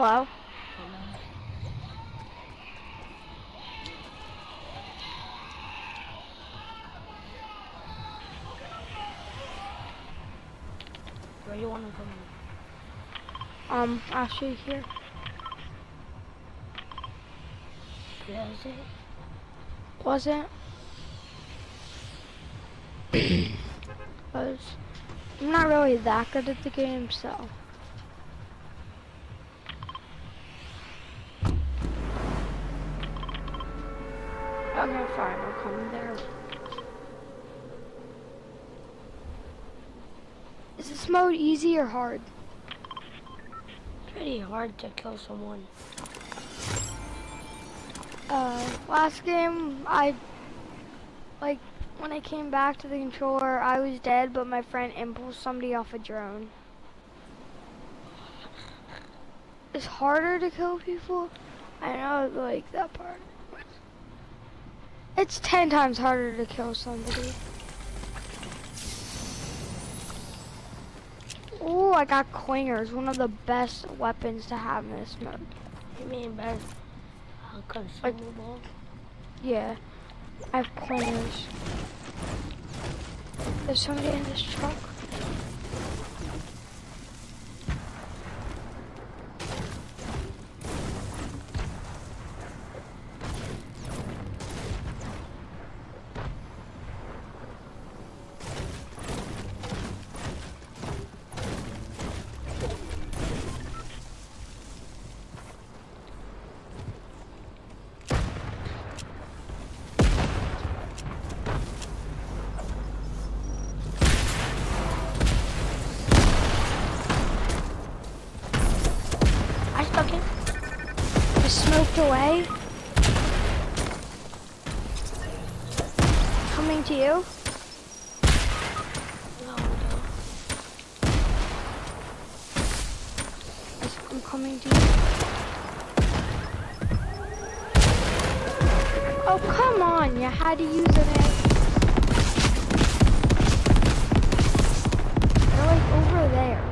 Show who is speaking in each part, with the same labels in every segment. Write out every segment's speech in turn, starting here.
Speaker 1: Hello?
Speaker 2: Where you wanna go?
Speaker 1: Um, actually here.
Speaker 2: Yeah, is it?
Speaker 1: Was it? Was I'm not really that good at the game, so. Okay, fine, I'll come there. Is this mode easy or hard?
Speaker 2: Pretty hard to kill someone.
Speaker 1: Uh, last game, I, like, when I came back to the controller, I was dead, but my friend impulsed somebody off a drone. It's harder to kill people. I know, like, that part. It's ten times harder to kill somebody. Oh, I got clingers, one of the best weapons to have in this mode.
Speaker 2: You mean best uh, consumable?
Speaker 1: Yeah, I have clingers. There's somebody in this truck. Smoked away. Coming to you. I'm coming to you. Oh, come on. You had to use A. They're like over there.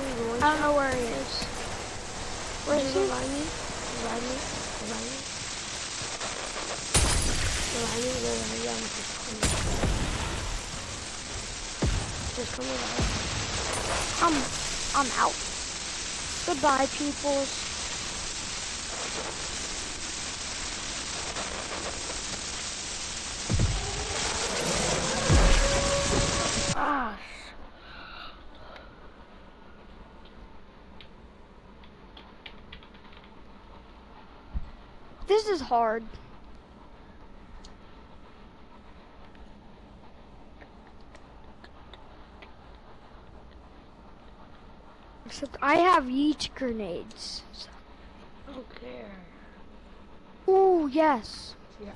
Speaker 1: I don't know where he is. Where is he?
Speaker 2: Revive me. Revive me. Revive me. Revive me. Revive me. Just. Just come revive.
Speaker 1: I'm, I'm out. Goodbye, peoples. Is hard. Except I have yeet grenades. So-
Speaker 2: I don't care.
Speaker 1: Ooh, yes.
Speaker 2: Your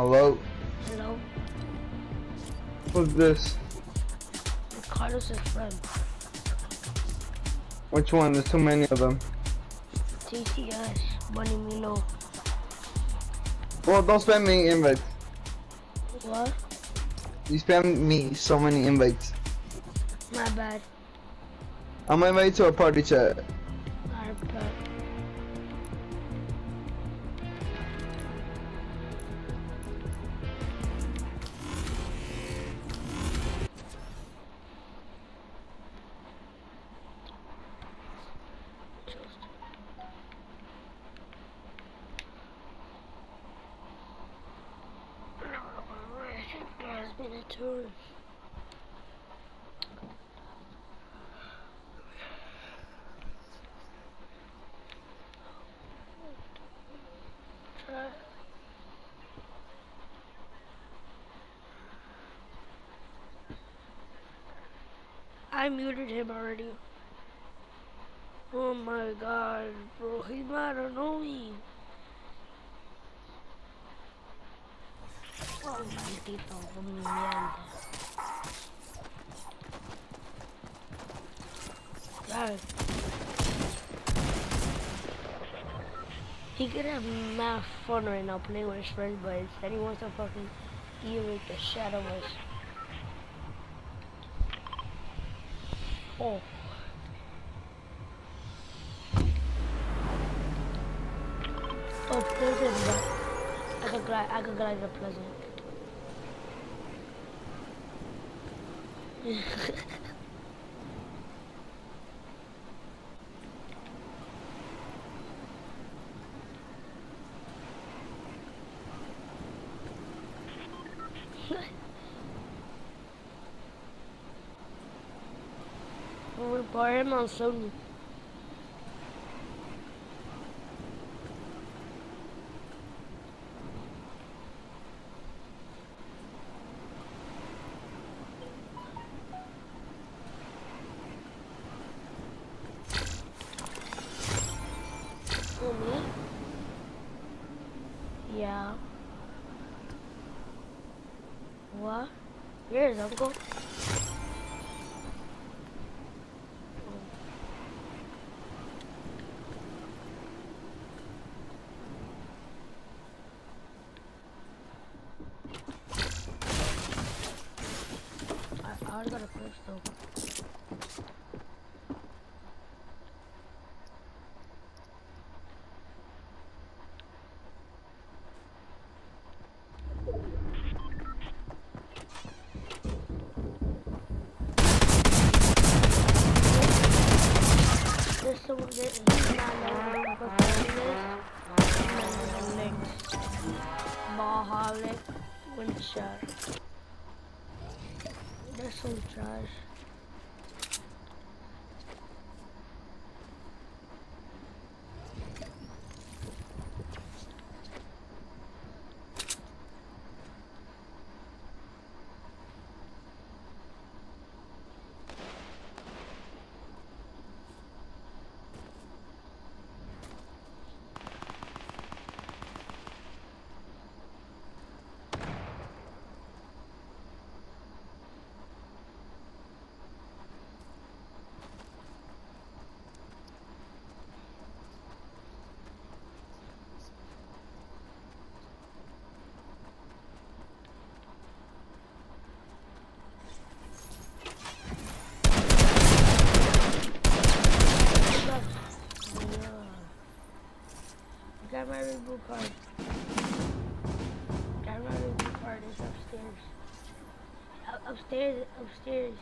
Speaker 3: Hello?
Speaker 2: Hello?
Speaker 3: Who's this?
Speaker 2: Carlos' friend.
Speaker 3: Which one? There's too many of them.
Speaker 2: TCS. Money me know.
Speaker 3: Well, don't spam me invites.
Speaker 2: What?
Speaker 3: You spam me so many invites.
Speaker 2: My bad.
Speaker 3: I'm invited to a party chat.
Speaker 2: I muted him already. Oh my god, bro, he's not annoying. Oh, maldito oh, mierda. God. He could have mad fun right now playing with his friends, but instead he wants to fucking irritate the of us. Oh. Oh, Pleasant, but I could glide, I could glide the Pleasant. We're him on Sony. Oh, me? Yeah. What? Here's uncle. I, I already got a pistol. There's someone that he's not knowing what the name is. Mahalik Windshot. There's some trash. Reboot card. My reboot card. It's upstairs. Up- upstairs. Upstairs.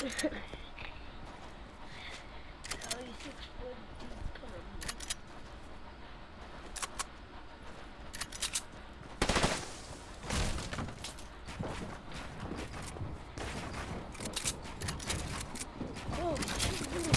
Speaker 2: Oh, you six foot deep, come on. Oh, shit, really?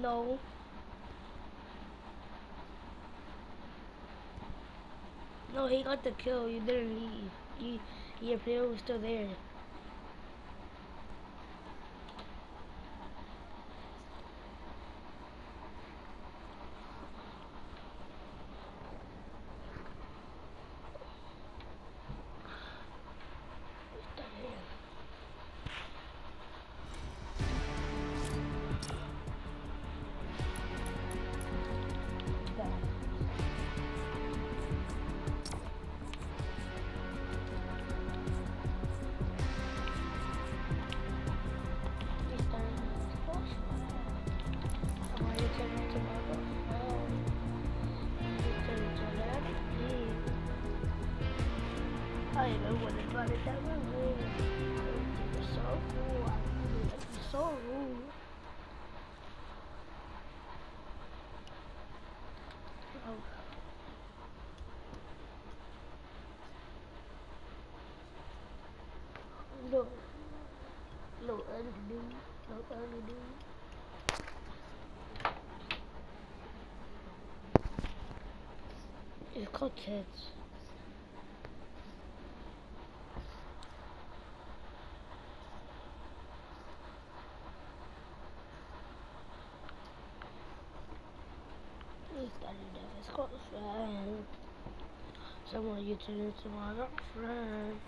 Speaker 2: No. No, he got the kill. You didn't leave. You, your player was still there. It's called kids. He's got a friend. Someone you turn into my girlfriend.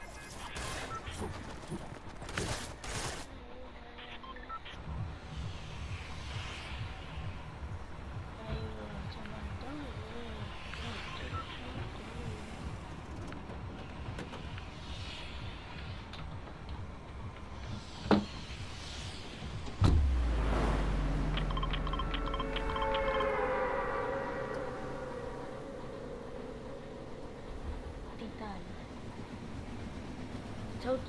Speaker 2: Totu.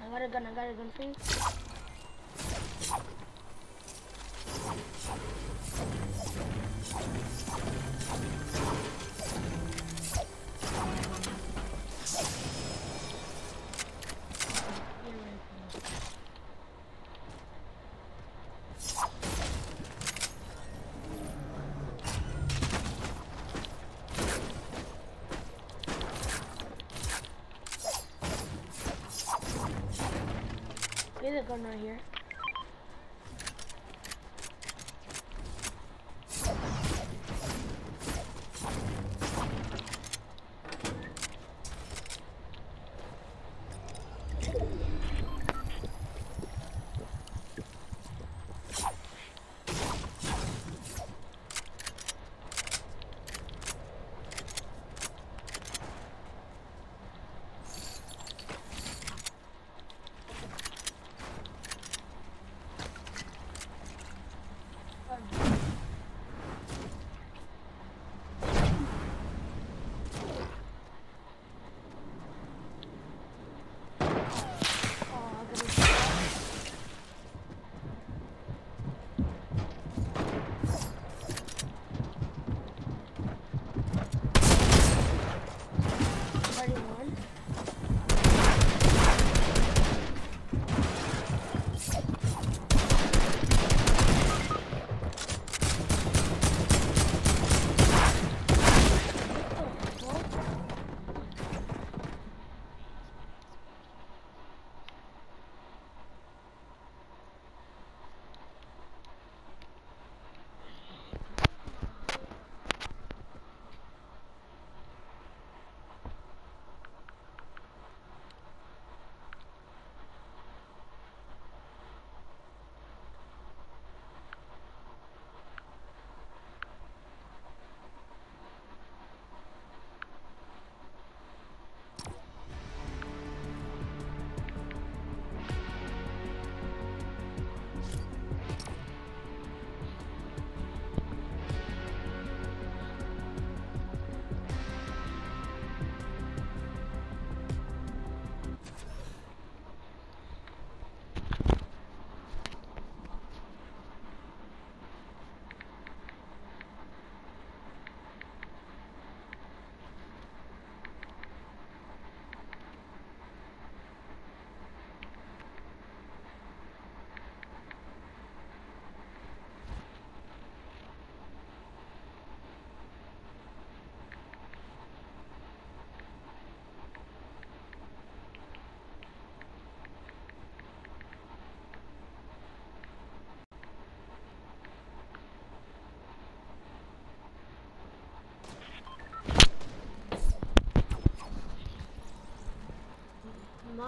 Speaker 2: I got a gun, I got a gun you. There's a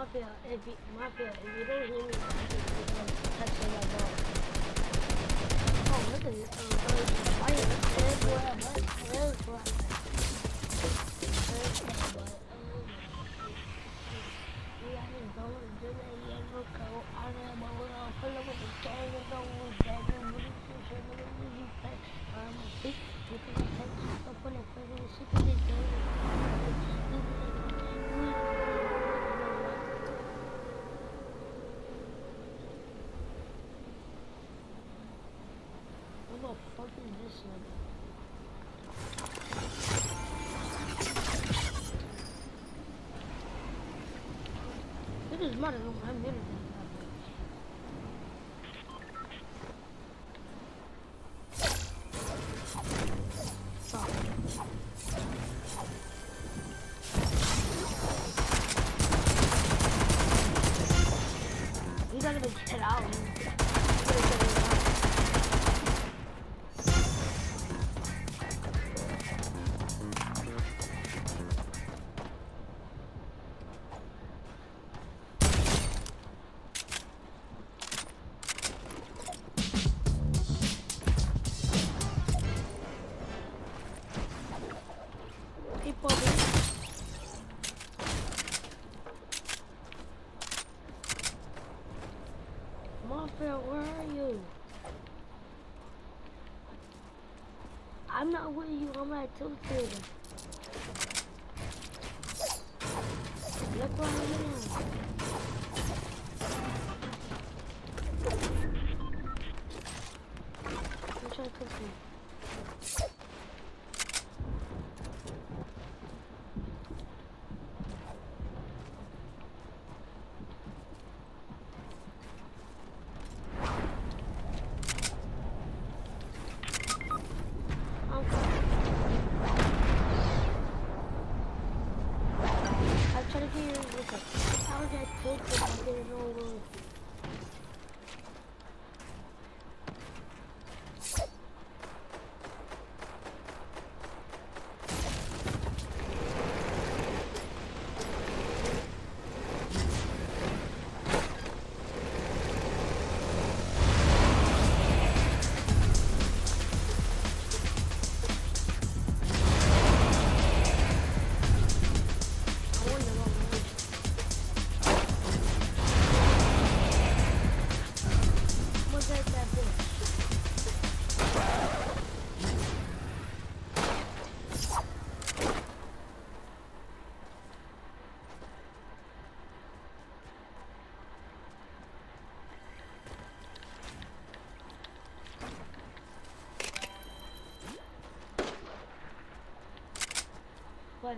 Speaker 2: Mafia, if you, if you don't hear me, touch my ball. Oh, look at this. Uh, uh, why is? What? Red, boy. Red, boy. We got his dog, good at the end of the coat. I got my way on, pull up with the gang, and go with that. And what is this? And what is this? You play. I'm a big, you can take up on it, put it in the secret, What the fuck is this nigga? It doesn't matter, no, I'm better than that. With you,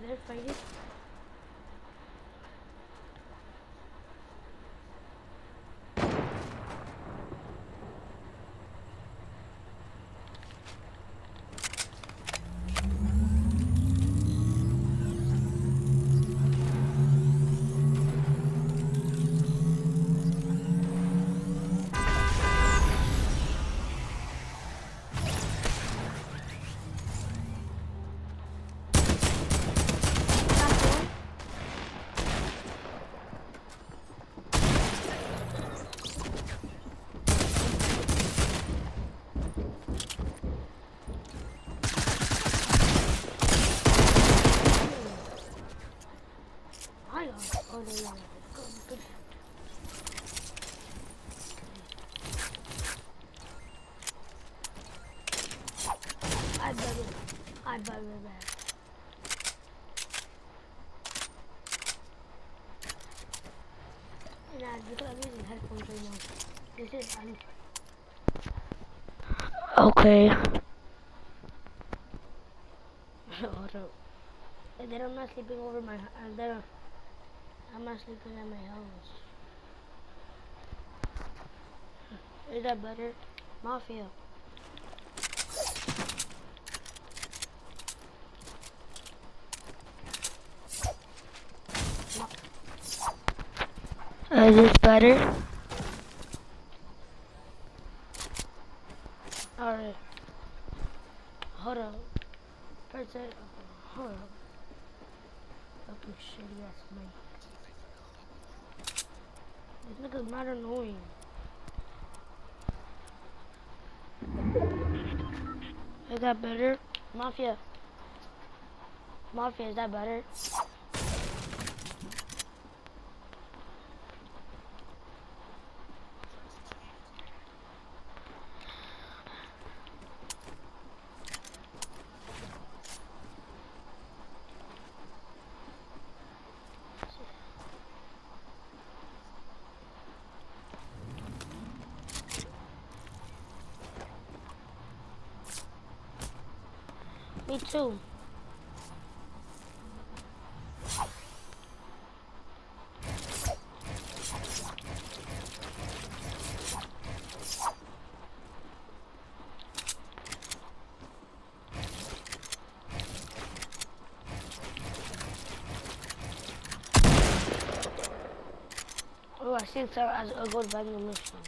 Speaker 2: they're fighting? I'm using headphones right now. This is Okay. Hold up. And then I'm not sleeping over my. Uh, then I'm not sleeping at my house. Is that better? Mafia. Is this better? Alright. Hold up. First, I- hold up. Fucking shitty ass mic. This nigga's not annoying. Is that better? Mafia. Mafia, is that better? Me too. Oh, I see Sarah as a good value mission.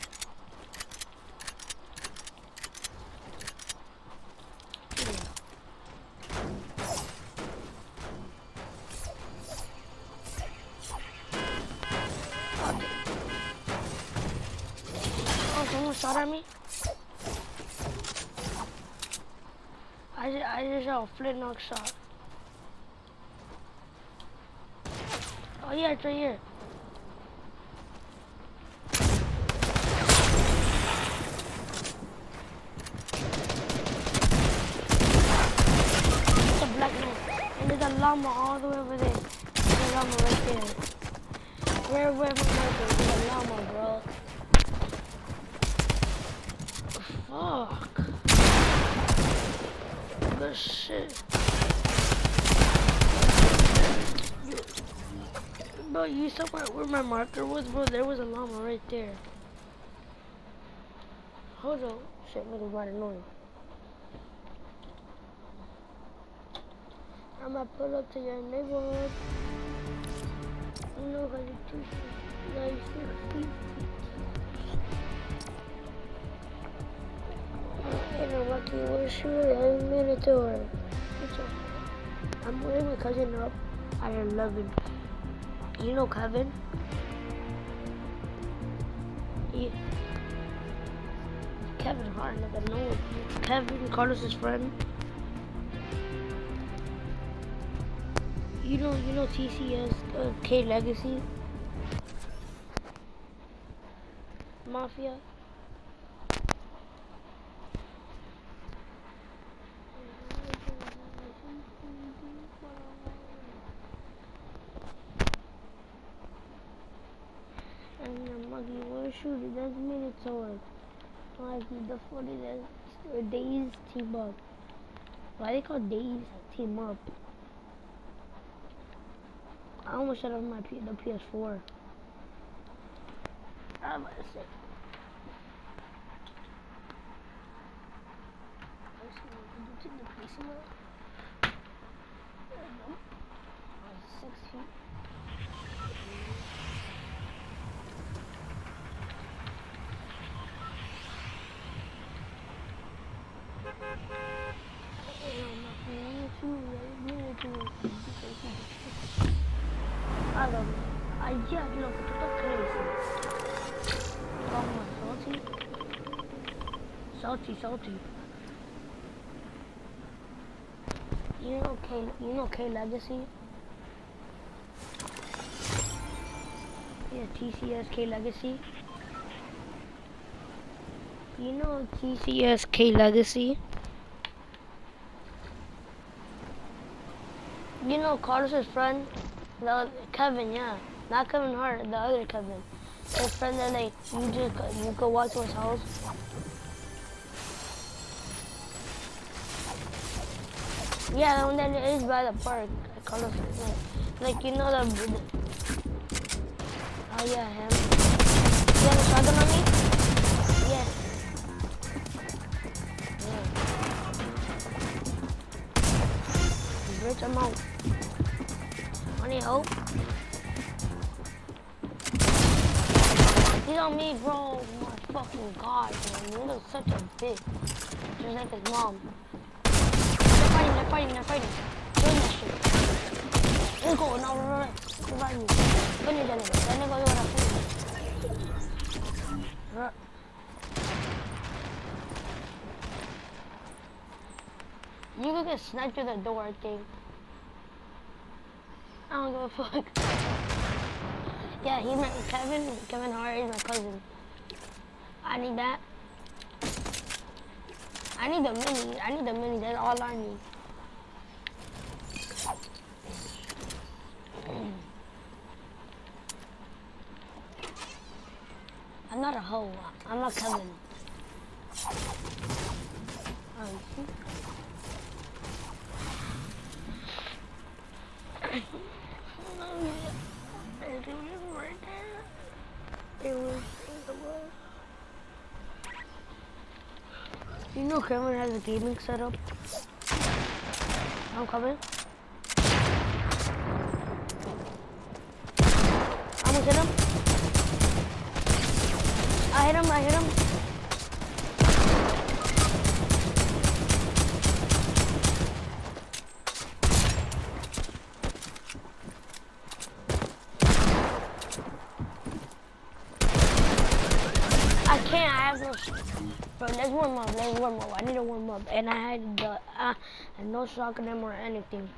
Speaker 2: Shot at me. I just, I just saw a flint knock shot. Oh yeah, it's right here. It's a black man. And there's a llama all the way over there. There's a llama right there. Where, where, where, where, there's a llama, bro. Fuck. Good shit. You, you saw where, my marker was, bro? There was a llama right there. Hold on. Shit, niggas might annoying. I'ma pull up to your neighborhood. You know, too like sixty. And I'm lucky with sure every minute to her. It's okay. I'm with my cousin up love 11. You know Kevin? He, Kevin Hart, never know. Kevin, Carlos's friend. You know, you know TCS, uh, K Legacy, Mafia. And the monkey will shoot it. Minotaur. Like the 40 that's uh, Days team up. Why they call Days team up? I almost shut off my P the PS4. I'm gonna say. You take the? No. Six feet. I don't know. I just look at crazy. Oh my, salty. Salty, salty. You know K, you know K Legacy? Yeah, TCS K Legacy. You know TCS K Legacy? You know Carlos's friend? The Kevin, yeah. Not Kevin Hart, the other Kevin. His friend that like you just you go to his house. Yeah, the one that is by the park. Carlos, like, like you know the, the Oh yeah, him. You have a shotgun on me? Yeah. Yeah. Rich amount. Money hope. He's on me, bro. My fucking god, man. You look such a bitch. Just like his mom. They're fighting, they're fighting. Doing that shit. Let's go, now run, run, run. Revive me. Finish that nigga. That nigga gonna finish. Right. You could get sniped through the door, I think. I don't give a fuck. Yeah, he met Kevin. Kevin Hart is my cousin. I need that. I need the mini. I need the mini. That's all I need. Not a hoe. I'm not. Oh, you know Kevin has a gaming setup. I'm coming. I'm gonna hit him. I hit him, I hit him. I can't, I have no... Bro, let's warm up, let's warm up. I need to warm up. And I had the, uh, no shotgun ammo or anything.